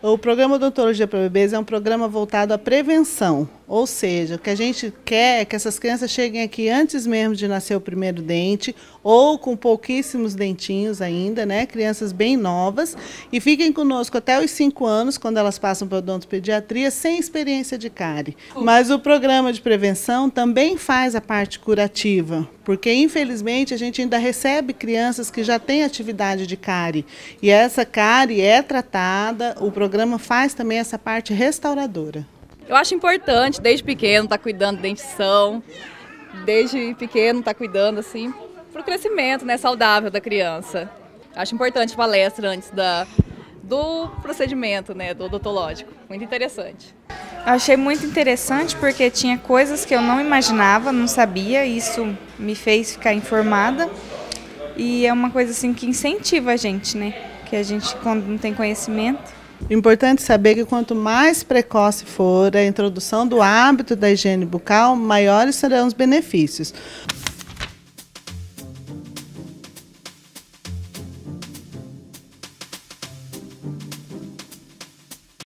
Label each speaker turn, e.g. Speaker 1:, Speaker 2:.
Speaker 1: O programa Odontologia para Bebês é um programa voltado à prevenção, ou seja, o que a gente quer é que essas crianças cheguem aqui antes mesmo de nascer o primeiro dente, ou com pouquíssimos dentinhos ainda, né? Crianças bem novas, e fiquem conosco até os 5 anos, quando elas passam para odontopediatria, sem experiência de cárie. Mas o programa de prevenção também faz a parte curativa, porque infelizmente a gente ainda recebe crianças que já têm atividade de cárie, e essa cárie é tratada, o programa faz também essa parte restauradora.
Speaker 2: Eu acho importante, desde pequeno, estar tá cuidando da dentição, desde pequeno estar tá cuidando, assim, para o crescimento né, saudável da criança. Acho importante palestra antes da, do procedimento né, do odontológico. Muito interessante.
Speaker 3: Achei muito interessante porque tinha coisas que eu não imaginava, não sabia, isso me fez ficar informada. E é uma coisa assim que incentiva a gente, né? Que a gente, quando não tem conhecimento,
Speaker 1: Importante saber que quanto mais precoce for a introdução do hábito da higiene bucal, maiores serão os benefícios.